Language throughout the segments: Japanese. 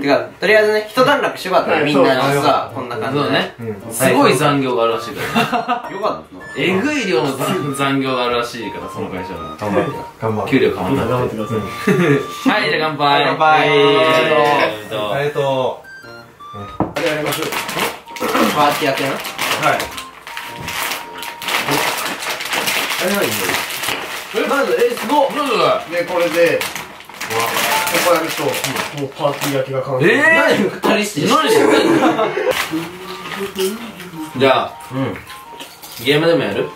てか、とりあえずね、一段落しよかったね、みんなはい実は、こんな感じで。ね。うん。すごい残業があるらしいから。よかったな。えぐい量の残残業があるらしいからその会社は。頑張って。頑張って給料変わんなく頑張っててください。はいじゃあ乾杯。乾杯。えーっとありがとあれやりましょう。パーティーやってな。うはい。あれ何え、まず、え、すごっ。どうぞ。でこれで。ここやるともうパーティー焼きが完成。え何二人して何？してじゃあうん。ゲームでもやる？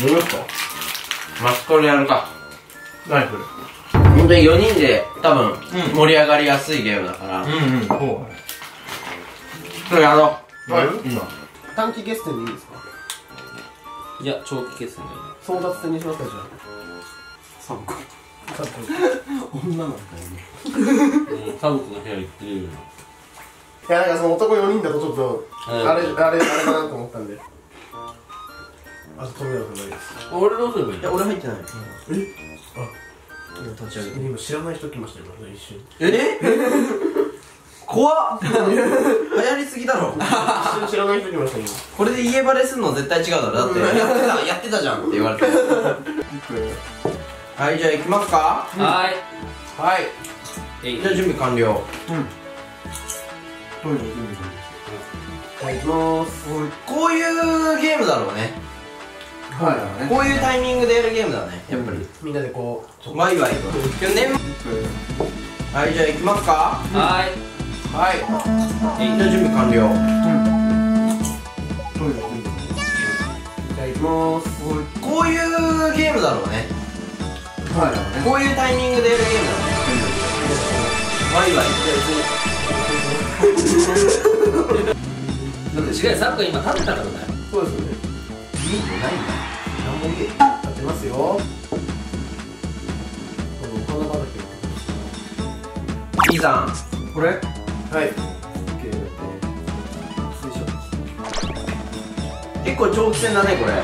どうですか。マスコリやるか。何これ？本当に4人で、多分、ん。盛り上がりやすいゲームだから。んうんほそれやろう。はい。今。短期決戦でいいですか？いや長期決戦争奪戦にしますかじゃあ。三個三個 女なんだよね家族の部屋行ってるよいやなんかその男4人だとちょっとうん。あれあれあれかなと思ったんで。あと富永君だけです。俺どうすればいいいや、俺入ってない。え？今立ち上げて。今知らない人来ましたよ今一瞬。え？怖っ。流行りすぎだろ。一瞬知らない人来ました今。これで家バレすんの絶対違うだろ。だって、やってた、やってたじゃんって言われて。はい、じゃあ行きますかははい。ーいじゃあ準備完了。トイレ準備はい行きますこういうゲームだろうね。はいこういうタイミングでやるゲームだね、やっぱり。みんなでこうワイワイと。今日ね。はい、じゃあ行きますかははい。じゃあ準備完了。トイレ準備じゃあ行きますこういうゲームだろうね。はい。こうい。うタイミングでやるゲームだね。ワイワイ。だって違うサッカー今立ってたからだよそうですよねい。いのない。んだ。何もい。いやってますよこのお花畑 B さん。これ。はい OK だってよいしょ結構長期戦だね、これ。これ。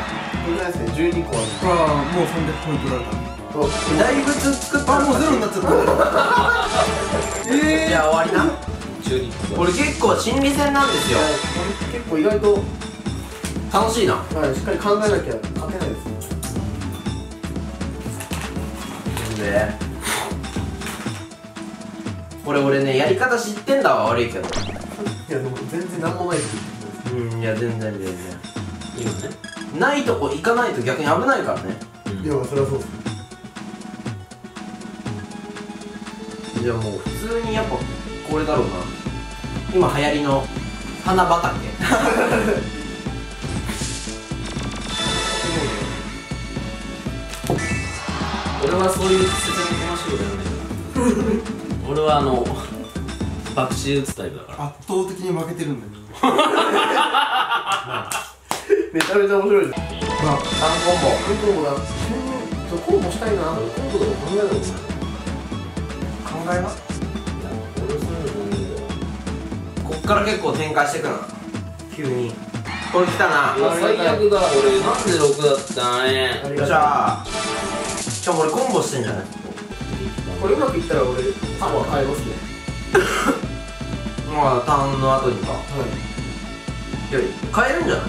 じゃないですね12個あるああもう300ポイント取られ。た大仏作ったあもうゼロになっちゃったえじゃあ終わりな。中にこれ結構心理戦なんですよ。結構意外と、楽しいな。はい、しっかり考えなきゃ勝てないですねで。これ俺ね、やり方知ってんだわ、悪いけど。いやでも全然何もないですうん、いや、全然全然。いいのねないとこ行かないと逆に危ないからね。いやそれはそうですじゃあもう普通にやっぱこれだろうな。今流行りの花畑。俺はそういう説明楽しいことやらない。から俺はあの爆死打つタイプだから。圧倒的に負けてるんだよ。めちゃめちゃ面白いじゃん。3コンボコンボだコンボしたいなコンボとか考えたことない考えな俺そういうのないんだよこっから結構展開していくな。急に。これ来たな。最悪だ。俺なんで6だったねありよっしがゃーしかも俺コンボしてんじゃない？これうまくいったら俺ターンは変えますね。まあターンの後にか。はい。いや変えるんじゃない？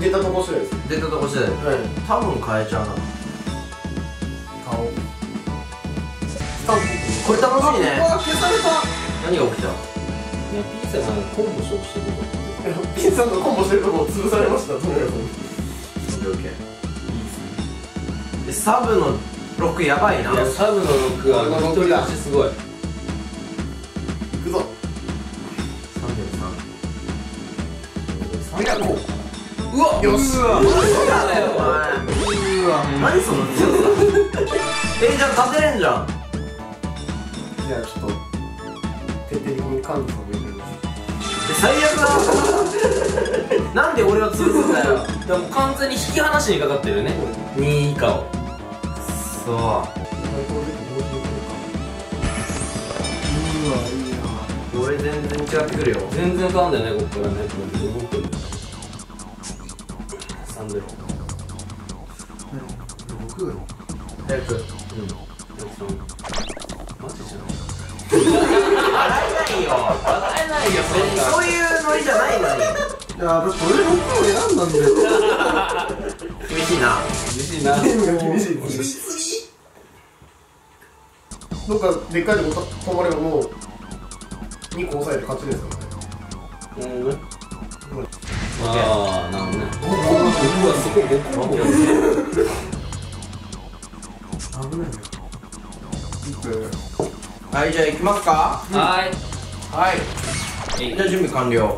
出たとこ次第です。出たとこ次第。ではい。多分変えちゃうなこれ楽しいね。あ消された何が起きた？いやピーサがコンボしようとしてるピンさんがコンボしてるとこ潰されましたとにかくでサブの6やばいな。いやサブの6は一人すごい。いくぞ。3 0 3こうわよし。うわ嘘だよお前。うわ何その強さ えじゃあ勝てれんじゃんじゃあちょっと徹底的にカンさんもいるんで最悪だな。んで俺を潰すんだよ。でも完全に引き離しにかかってるね。2位以下を。そう。うわいいな。俺全然違ってくるよ。全然変わんだよねこっからね。これで動くんだよ3ゼロ僕？早く。うんやだって俺6を選んだんだよ。厳しいな。嬉しいな。ゲームが厳しい。どっかでっかいとこ止まればもう2個押さえて勝ちですよねうんああなるほどねうわそこ5個オッケーオッケー危ないよはいじゃあ行きますか。はい。はい。えい。じゃあ準備完了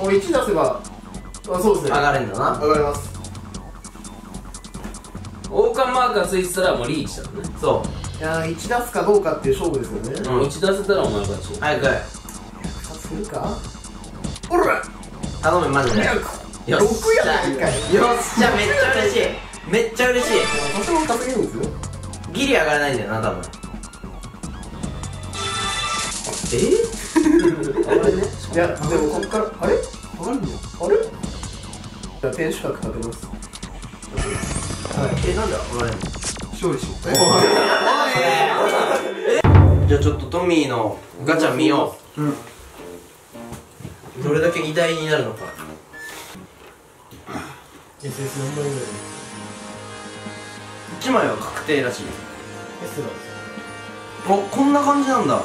俺1出せばあそうですね。上がれんだな。上がります。王冠マークがついてたらもうリーチだもんね。そいやー1出すかどうかっていう勝負ですよね。うん。打ち出せたらお前勝ちう早く2つするか？おら頼むマジで。よ6やないかいよっしゃめっちゃ嬉しい。めっちゃ嬉しい。多少稼げるんですよ。ギリ上がらないんだよな多分。え？いやでもこっからあれ？上がるの？あれ？じゃあ天守閣立てます。えなんで上がれんの勝利しよう。じゃあちょっとトミーのガチャ見よう。うん。どれだけ偉大になるのか。SS4 枚ぐらい？1枚は確定らしい。S がおこんな感じなんだ。音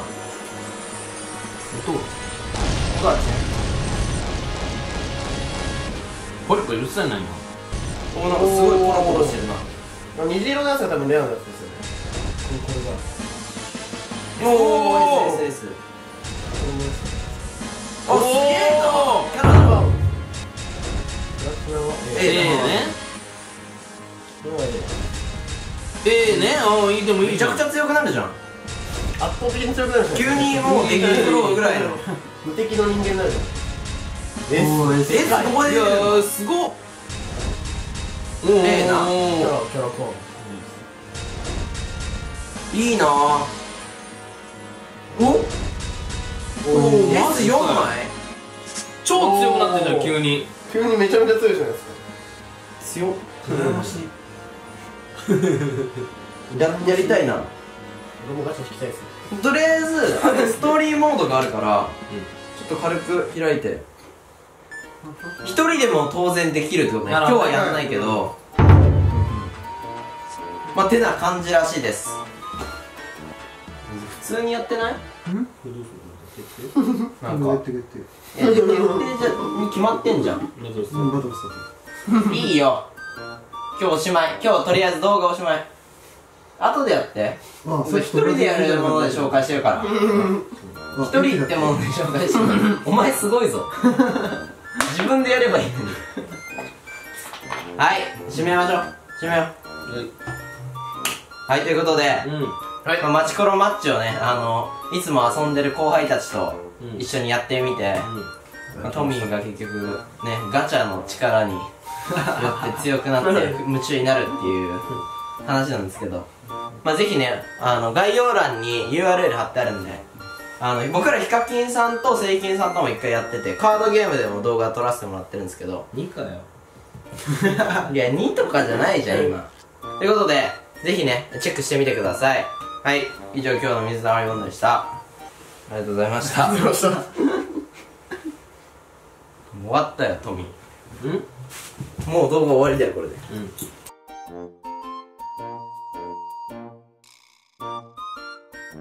ガチポリポリうるさいな。今おな。んかすごいポロポロしてるな。あ虹色のやつが多分レアな。やつですよねこれがおお SSS おおすげえええね。ええね。ああいいでもめちゃくちゃ強くなるじゃん圧倒的に強くなる急にもうデッキフローぐらいの。無敵の人間になるじゃん。えどこでいやーすごっ。おええな。キャラおキャラコいいなぁお？ーおお S4 枚？超強くなってんじゃん急に。急にめちゃめちゃ強いじゃないですか。強っ。羨ましい。ややりたいな俺もガチャ引きたいですね。とりあえずあれストーリーモードがあるから、ちょっと軽く開いて。一人でも当然できるってことね。今日はやらないけど。まあてな感じらしいです。普通にやってない？なんか。て決定じゃ決まってんじゃん。いいよ。今日おしまい。今日とりあえず動画おしまい後でやって。一人でやるもので紹介してるから。一人ってもので紹介してるお前すごいぞ。自分でやればいいのに。はい。締めましょう。締めよう。はい。ということで、うん。まあマチコロマッチをねあのいつも遊んでる後輩たちとうん。一緒にやってみて、まあトミーが結局ねガチャの力によって強くなって夢中になるっていう話なんですけど。まあぜひねあの概要欄に URL 貼ってあるんであの僕らヒカキンさんとセイキンさんとも一回やっててカードゲームでも動画撮らせてもらってるんですけど。2かよ。いや2とかじゃないじゃん今。ということでぜひねチェックしてみてください。はい以上今日の水溜りボンドでした。ありがとうございました。終わったよトミうん？ーもう動画終わりだよこれで。うん